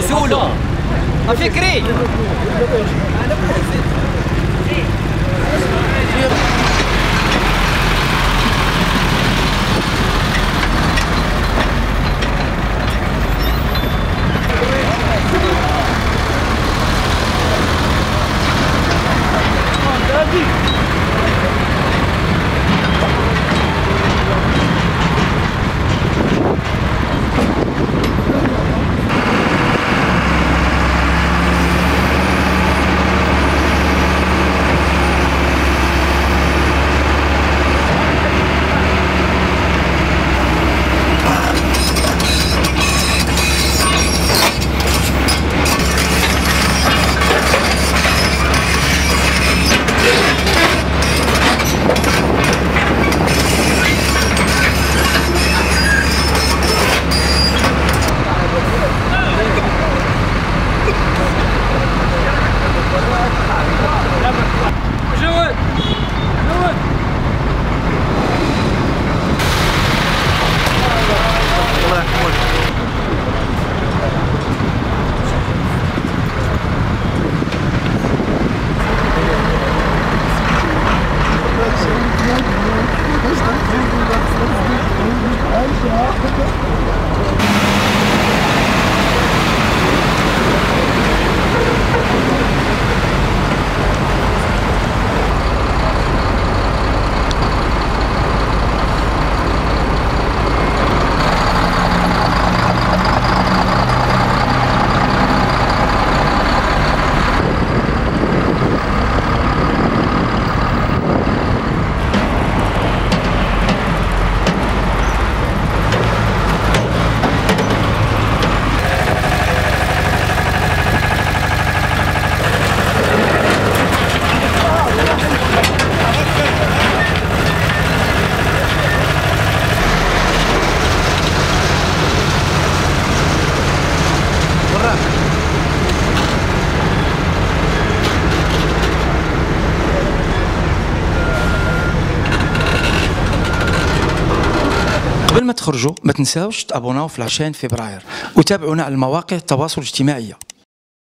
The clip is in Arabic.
سولو ما فكري قبل ما تخرجوا ما تنساوش تابوناو في العشرين فبراير وتابعونا على المواقع التواصل الاجتماعي.